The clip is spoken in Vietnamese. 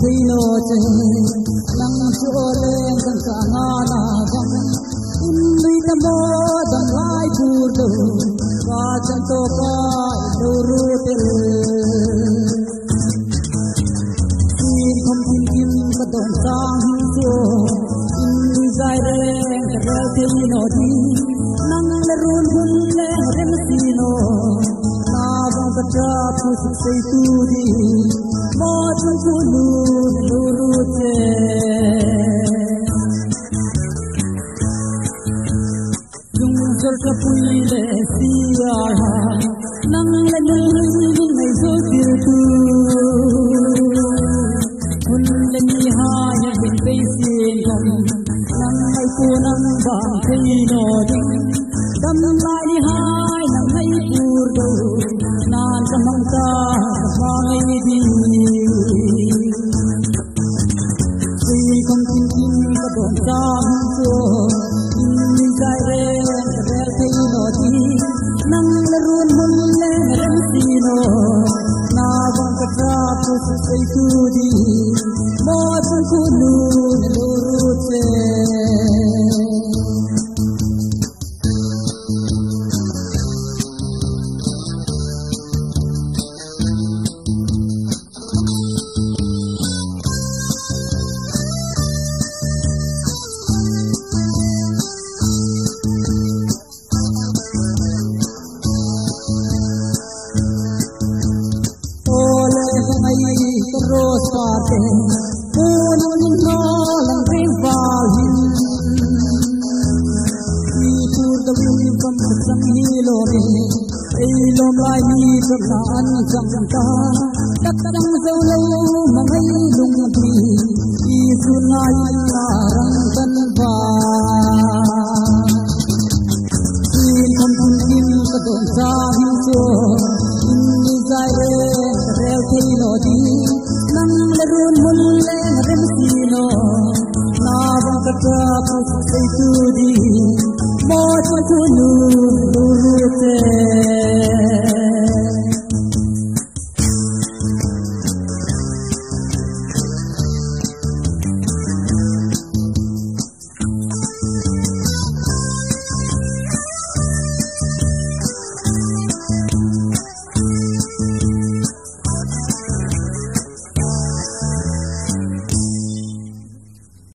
വിനോദം നം പോലെ സംസാനാനാകം ഇന്നിത മോദം വായി ചൂർതു വാചം തോപ്പായി നൂറൂതിൽ ും കടം സാഹിത്യോ ഇന്നിതായി നോടി ഞങ്ങൾ റോൾ lu lu ru che dung jol ka pui le si nang le nu ngai zo tu kun le ni ha ya bin pe si gam nang ai ku nang bang thei no ding dam lai Itu. Hai ka ros pa te mun min no lang ri va hin ni tur da wi lai ni sam na an sam ta dak dang zo lo ma ngai lung ti i su nai na rang không kim kim so in ni sai re reo thei